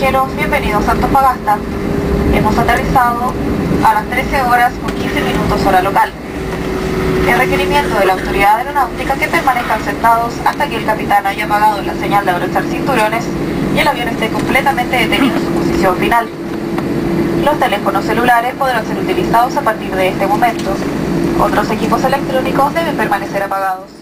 Pasajeros, bienvenidos a Antofagasta. Hemos aterrizado a las 13 horas con 15 minutos hora local. El requerimiento de la autoridad aeronáutica que permanezcan sentados hasta que el capitán haya apagado la señal de abrochar cinturones y el avión esté completamente detenido en su posición final. Los teléfonos celulares podrán ser utilizados a partir de este momento. Otros equipos electrónicos deben permanecer apagados.